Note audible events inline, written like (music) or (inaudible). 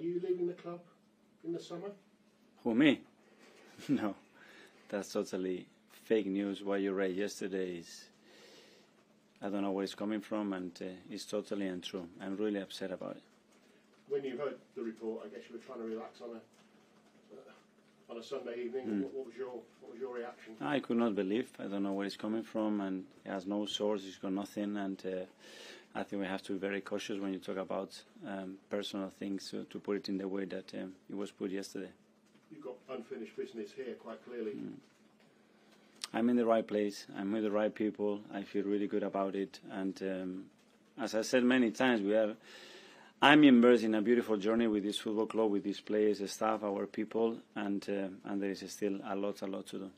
Are you leaving the club in the summer? Who me? (laughs) no, that's totally fake news. What you read yesterday is I don't know where it's coming from, and uh, it's totally untrue. I'm really upset about it. When you heard the report, I guess you were trying to relax on a on a Sunday evening. Mm. What, what was your what was your reaction? I could not believe. I don't know where it's coming from, and it has no source. It's got nothing, and uh, I think we have to be very cautious when you talk about um, personal things uh, to put it in the way that um, it was put yesterday. You've got unfinished business here, quite clearly. Mm. I'm in the right place. I'm with the right people. I feel really good about it. And um, as I said many times, we are. I'm immersed in a beautiful journey with this football club, with these players, the staff, our people, and uh, and there is still a lot, a lot to do.